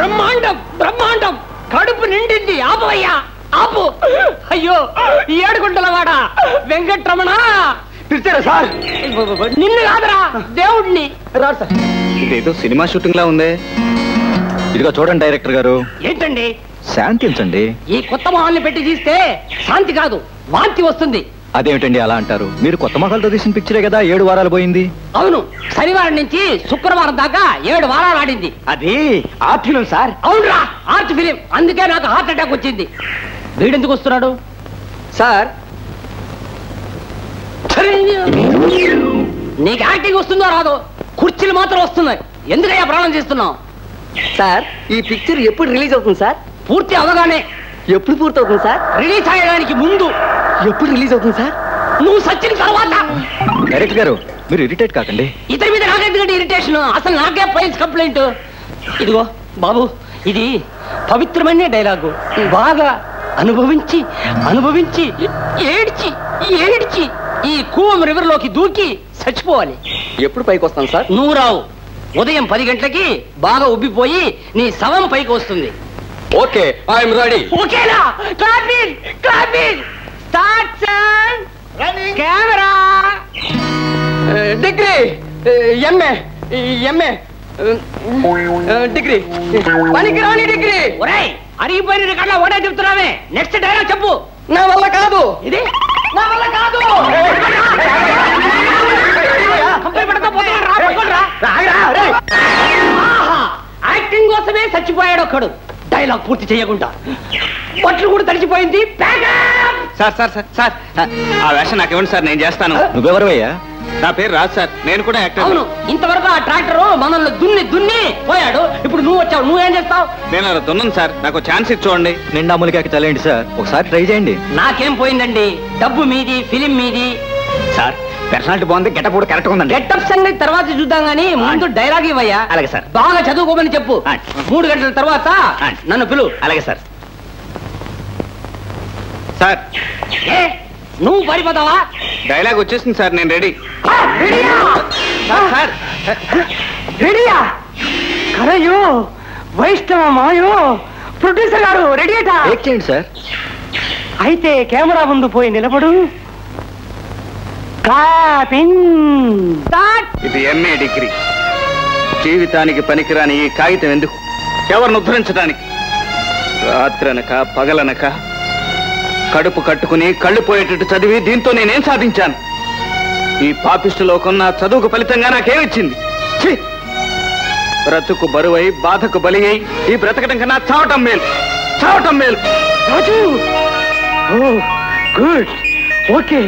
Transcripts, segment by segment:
బ్రహ్మాండం బ్రహ్మాండం. కడుపు నిండింది. ఆపవయ్యా ఆపు. అయ్యో ఈ ఏడుగుంటలవాడ వెంకట్రమణ. పిలిచారా సార్? నిన్ను కాదురా దేవుడిని రాడు సార్. ఇదేదో సినిమా షూటింగ్ లా ఉందే. ఇదిగో చూడండి డైరెక్టర్ గారు. ఏంటండి? శాంతించండి ఈ కొత్త మొహాల్ని పెట్టి తీస్తే శాంతి కాదు వాంతి వస్తుంది. అదేమిటండి అలా అంటారు? మీరు కొత్త మొహాలతో తీసిన పిక్చరే కదా ఏడు వారాలు పోయింది. అవును శనివారం నుంచి శుక్రవారం దాకా ఏడు వారాలు ఆడింది. అది ఆర్ట్ ఫిలిం సార్ అవునరా ఆర్ట్ ఫిలిం అందుకే నాకు హార్ట్ అటాక్ వచ్చింది. వీడెందుకు వస్తున్నాడు? సార్ నీకు యాక్టింగ్ వస్తుందో రాదో కుర్చీలు మాత్రం వస్తున్నాయి. ఎందుకయ్యా ప్రాణం చేస్తున్నావు సార్ ఈ పిక్చర్ ఎప్పుడు రిలీజ్ అవుతుంది సార్ పూర్తి అవగానే. ఎప్పుడు పూర్తవుతుంది సార్ రిలీజ్ అయ్యడానికి ముందు ఎప్పుడు రిలీజ్ అవుతుంది సార్? నువ్వు సచ్చిన తర్వాత! డైరెక్టర్ గారు మీరు ఇరిటేట్ కాకండి. ఇతని మీద నాకెందుకంటే ఇరిటేషన్ అసలు నాకే ఫైల్స్ కంప్లైంట్ ఇదిగో బాబు ఇది పవిత్రమైన డైలాగు బాగా అనుభవించి అనుభవించి ఏడ్చి ఏడ్చి ఈ కూవం రివర్లోకి దూకి చచ్చిపోవాలి. ఎప్పుడు పైకి వస్తాను సార్? నువ్వు రావు. ఉదయం పది గంటలకి బాగా ఉబ్బిపోయి నీ శవం పైకి వస్తుంది. Okay I'm ready. ఓకేనా? Clapping clapping start camera degree MA MA degree పనికిరాని డిగ్రీ ఒరేయ్ అరిగిపోయిన రికార్డులో ఓడే చెప్తున్నావే. నెక్స్ట్ డైలాగ్ చెప్పు. నా వల్ల కాదు. ఇది? నా వల్ల కాదు. యాక్టింగ్ కోసమే చచ్చిపోయాడు ఒక్కడు. డైలాగ్ పూర్తి చేయకుండా. బట్టలు కూడా తడిచిపోయింది. Pack up sir sir sir sir. ఆ వేషం నాకు ఇవ్వండి సార్ నేను చేస్తాను. నువ్వెవరవయ్యా? నా పేరు రాజు సార్ నేను కూడా యాక్టర్. అవును ఇంతవరకు ఆ ట్రాక్టర్ మనల్ని దున్ని దున్ని పోయాడు. ఇప్పుడు నువ్వు వచ్చావు నువ్వేం చేస్తావు? నేను అలా దున్నాను సార్ నాకు ఛాన్స్ ఇచ్చోండి నిండా ములికాకి చల్లండి సార్ ఒకసారి ట్రై చేయండి. నాకేం పోయిందండి? డబ్బు మీది ఫిలిం మీది. సార్ పర్సనాలిటీ బాగుంది గెటప్ కూడా కరెక్ట్ ఉందండి. గెటప్ సంగతి తర్వాత చూద్దాం గానీ ముందు డైలాగ్ ఇవ్వయ్యా. అలాగే సార్. బాగా చదువుకోమని చెప్పు. మూడు గంటల తర్వాత. నన్ను పిలు. అలాగే సార్. సార్. ఏ? నువ్వు పడిపోతావా డైలాగ్ వచ్చేసింది సార్ నేను రెడీ. రెడీయా? సార్ రెడీయా? కరయో వైష్ణవ మాయో ప్రొడ్యూసర్ గారు రెడీ అట చేయండి సార్. అయితే కెమెరా ముందు పోయి నిలబడు. ఇది ఎంఏ డిగ్రీ. జీవితానికి పనికిరాని ఈ కాగితం ఎందుకు? ఎవరిని ఉద్ధరించడానికి రాత్రనక పగలనక కడుపు కట్టుకుని కళ్ళు పోయేటట్టు చదివి దీంతో నేనేం సాధించాను? ఈ పాపిష్టి లోకం నా చదువుకు ఫలితంగా నాకేమిచ్చింది? ఛీ! బ్రతుకు బరువై బాధకు బలి అయి ఈ బ్రతకడం కన్నా చావటం మేలు. చావటం మేలు. Raju! Good! Okay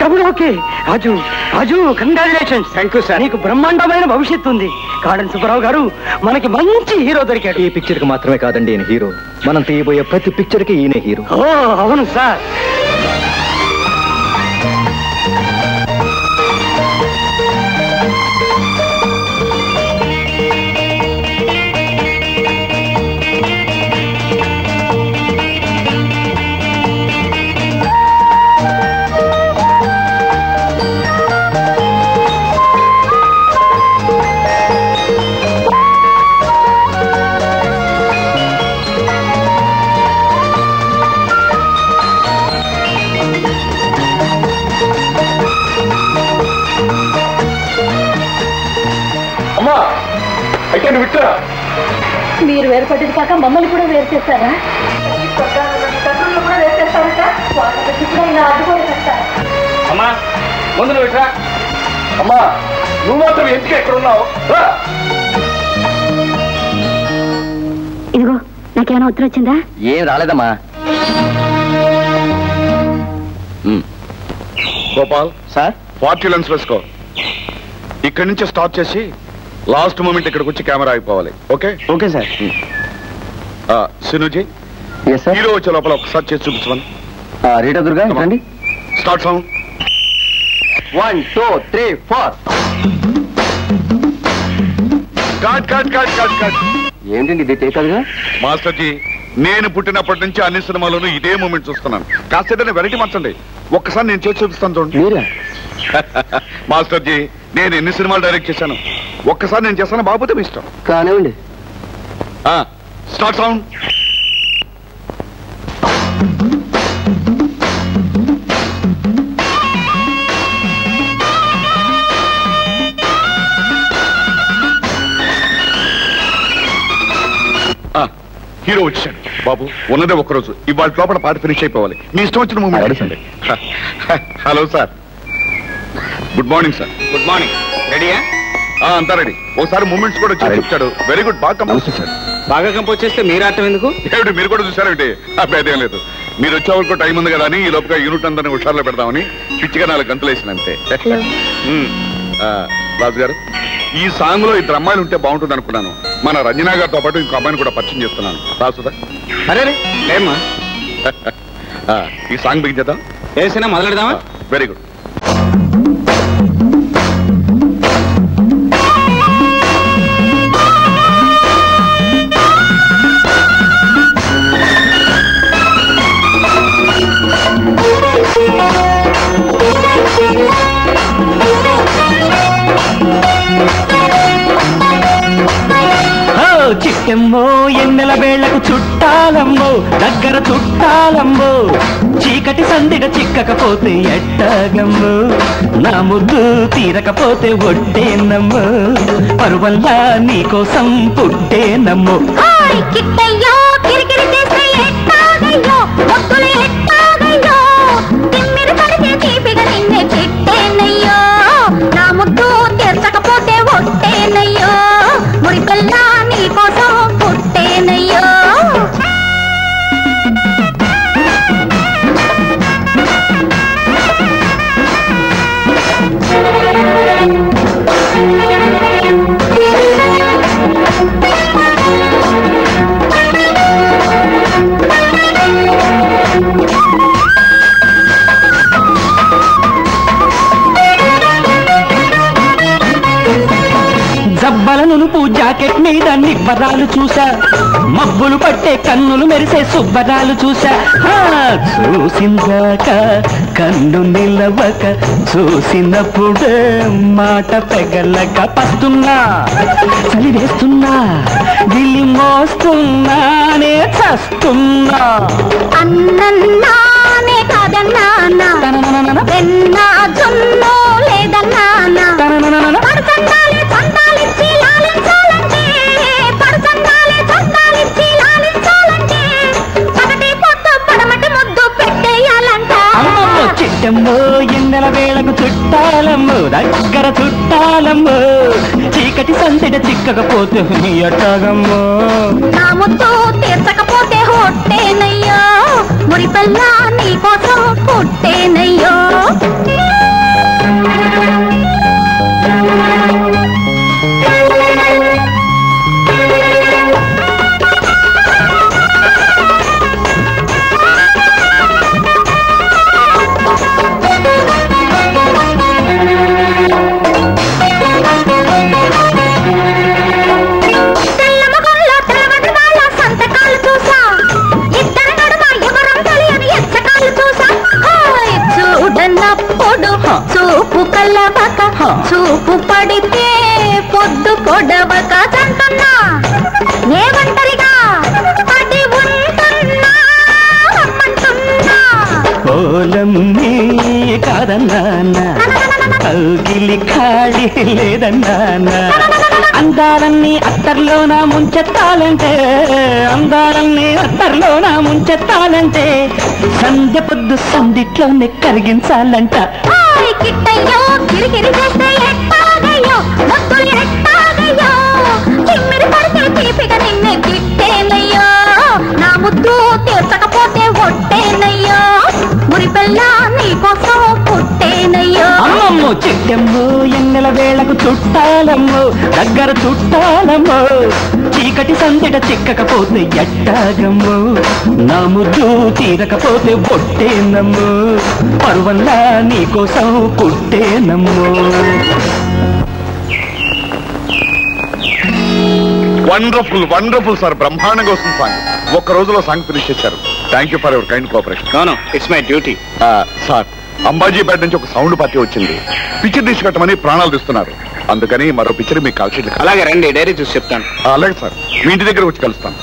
double okay. Raju Raju congratulations thank you sir నీకు బ్రహ్మాండమైన భవిష్యత్తు ఉంది. కాడన్ సుబ్బారావు గారు మనకి మంచి హీరో దొరికాడు. ఈ పిక్చర్కి మాత్రమే కాదండి ఈయన హీరో. మనం తీయబోయే ప్రతి పిక్చర్కి ఈయన హీరో. ఓ అవును సార్ అమ్మా! అయితే నువ్వు ఇట్లా. మీరు వేరుపడ్డది కాక మమ్మల్ని కూడా వేరు చేస్తారా? అమ్మా ముందు నువ్వు ఇట్రా. అమ్మా నువ్వు మాత్రం ఎందుకు ఎక్కడ ఉన్నావు. ఇదిగో నాకేమైనా ఉత్తరం వచ్చిందా? ఏం రాలేదమ్మా. గోపాల్ సార్? పార్టీ లెన్స్ వేసుకో. ఇక్కడి నుంచి స్టార్ట్ చేసి లాస్ట్ మూమెంట్ ఇక్కడికి వచ్చి కెమెరా అయిపోవాలి ఓకే? Okay sir. సినుజీ? హీరో వచ్చే లోపల ఒకసారి చేసి చూపించమని. రీటా దుర్గా రండి. Start sound one two three four cut cut cut cut cut ఏంటండి ఇది టేక్ కదగా మాస్టర్ జీ నేను పుట్టినప్పటి నుంచి అన్ని సినిమాలోనూ ఇదే మూమెంట్ చూస్తున్నాను. కాస్త ఏదైనా వెరైటీ మార్చండి. ఒక్కసారి నేను చేసి చూపిస్తాను చూడండి. మాస్టర్ జీ నేను ఎన్ని సినిమాలు డైరెక్ట్ చేశాను? ఒక్కసారి నేను చేస్తాను బాబుతే మీ ఇష్టం. కానివ్వండి. ఆ, స్టార్ట్ సౌండ్. హీరో వచ్చాడు. బాబు ఉన్నదే ఒక్కరోజు. ఇవాళ లోపల పాట ఫినిష్ అయిపోవాలి. మీ ఇష్టం వచ్చిన moment. Hello sir. Good morning sir. Good morning. రెడీయా? అంతా రెడీ. ఒకసారి మూమెంట్స్ కూడా వచ్చి చెప్తాడు. వెరీ గుడ్ బాగా కంపోజ్ చేశాడు బాగా కంపోజ్ చేస్తే మీరు ఆడటం ఎందుకు? ఏమిటి మీరు కూడా చూసారేమిటి అదేం లేదు. మీరు వచ్చే వరకు టైం ఉంది కదా అని ఈ లోపల యూనిట్ అందరిని హుషారులో పెడదామని పిచ్చిగా నాలుగు గంటలు వేసిన అంతే. రాజు గారు ఈ సాంగ్లో ఇద్దరు అమ్మాయిలు ఉంటే బాగుంటుంది అనుకున్నాను. మన రంజనా గారితో పాటు ఇంకో అమ్మాయిని కూడా పరిచయం చేస్తున్నాను. రాసుదా అరే రే ఏమ్మా? ఆ, ఈ సాంగ్ బిగించేద్దాం వేసినా మొదలెడదామా? వెరీ గుడ్ చిట్టెమ్మో ఎన్నెల వేళ్ళకు చుట్టాలమ్మో దగ్గర చుట్టాలమ్మో చీకటి సందిగ చిక్కకపోతే ఎట్టగమ్మో నా ముద్దు తీరకపోతే ఒట్టేనమ్మో పరువల్లా నీకోసం పుట్టేనమ్మో. హాయ్ కిట్టయ్యో! జబ్బల నునుపు జాకెట్ మీద నిబ్బరాలు చూసా మబ్బులు పట్టే కన్నులు మెరిసే సుబ్బరాలు చూసా చూసిందాక కన్ను నిలవక చూసినప్పుడే మాట పెగలక పస్తున్నా. చలి వేస్తున్నా గిల్లి మోస్తున్నానే చస్తున్నా. అన్నన్నానే తననననన, వెన్నా జున్ను లేదన్నానా చుట్టమ్మో ఎన్నెల వేళకు చుట్టాలమ్మో దగ్గర చుట్టాలమ్మో చీకటి సంతట చిక్కకపోతే ఎట్టగమ్మో నా తీర్చకపోతే హొట్టేనయ్యో మురిపల్లా నీకోసం పుట్టేనయ్యో చూపు పడితే పొద్దు పొడవక చంటున్నా ఏ ఒంటరిగా పడి ఉంటున్నా నీ కాదన్నానా కౌగిలి ఖాళీ లేదన్నానా అందాలన్నీ అత్తర్లోన ముంచెత్తాలంటే అందాలన్నీ అత్తర్లోన ముంచెత్తాలంటే సంధ్య పొద్దు సందిట్లోనే కరిగించాలంట. కిట్టయ్యో కిరికిరి చిట్టమ్మో ఎన్నెల వేళకు చుట్టాలమ్మో దగ్గర చుట్టాలమ్మో చీకటి సందెట చిక్కకపోతే ఎట్టాగమ్మో నా ముద్దు తీరకపోతే పొట్టేనమ్మో పరువల్లా నీకోసం పుట్టేనమ్మో వండర్ఫుల్ వండర్ఫుల్ సార్ బ్రహ్మాండంగా వస్తుంది సాంగ్. ఒక్క రోజులో సాంగ్ ఫినిష్ చేశారు. Thank you for your kind cooperation it's my duty sir Ambajipeta నుంచి ఒక సౌండ్ పార్టీ వచ్చింది. పిక్చర్ తీసుకట్టమని ప్రాణాలు తీస్తున్నారు. అందుకని మరో పిక్చర్ మీకు కాల్ షీట్లు అలాగే రండి డైరీ చూసి చెప్తాను. అలాగే సార్. మీ ఇంటి దగ్గర వచ్చి కలుస్తాను.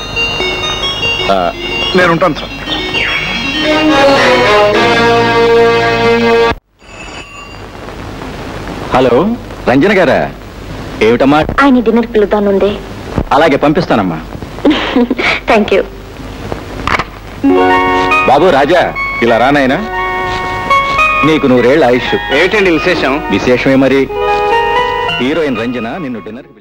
ఆ, నేను ఉంటాను సార్. హలో రంజన గారా? ఏమిటమ్మా? ఆయన డిన్నర్ పిలుద్దానుంది అలాగే పంపిస్తానమ్మా. థ్యాంక్ యూ బాబు రాజా ఇలా రానాయనా నీకు నూరేళ్ళ ఆయుష్. ఏమిటండి విశేషం? విశేషమే మరి. హీరోయిన్ రంజన నిన్ను డిన్నర్కి